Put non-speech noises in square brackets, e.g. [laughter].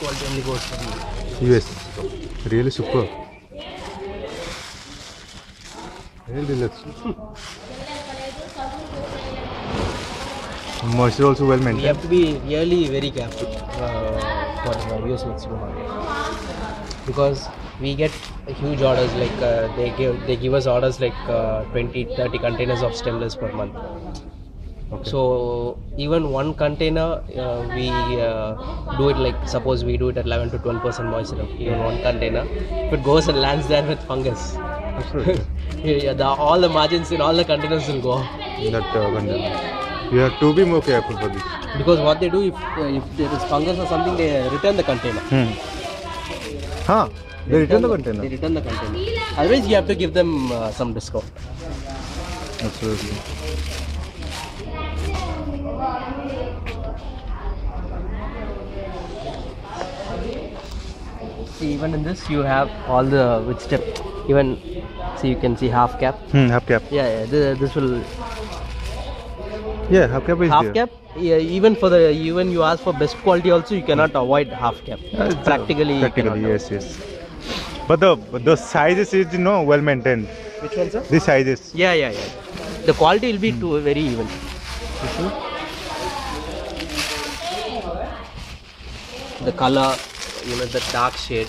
quality only goes the US. Really super. Really looks. Moisture also well We You have to be really very careful uh, for the US Mexico market because we get huge orders like uh, they give they give us orders like uh, 20 30 containers of stemless per month so even one container uh, we uh, do it like suppose we do it at 11 to 12 percent moisture even one container if it goes and lands there with fungus Absolutely. [laughs] yeah, the, all the margins in all the containers will go off. that uh, container. You have to be more careful for this. because what they do if uh, if there is fungus or something they return the container Hmm. Huh. They return the container. they return the container otherwise you have to give them uh, some discount Absolutely. See even in this you have all the which step even see you can see half cap Hmm. Half cap. yeah, yeah this, this will Yeah, half cap is half there. cap yeah, even for the even you ask for best quality also you cannot avoid half cap Uh, it's, uh, practically you Practically, yes, yes. But the the sizes is you know well maintained. which one sir The sizes. yeah yeah yeah the quality will be too very even the color you know the dark shade.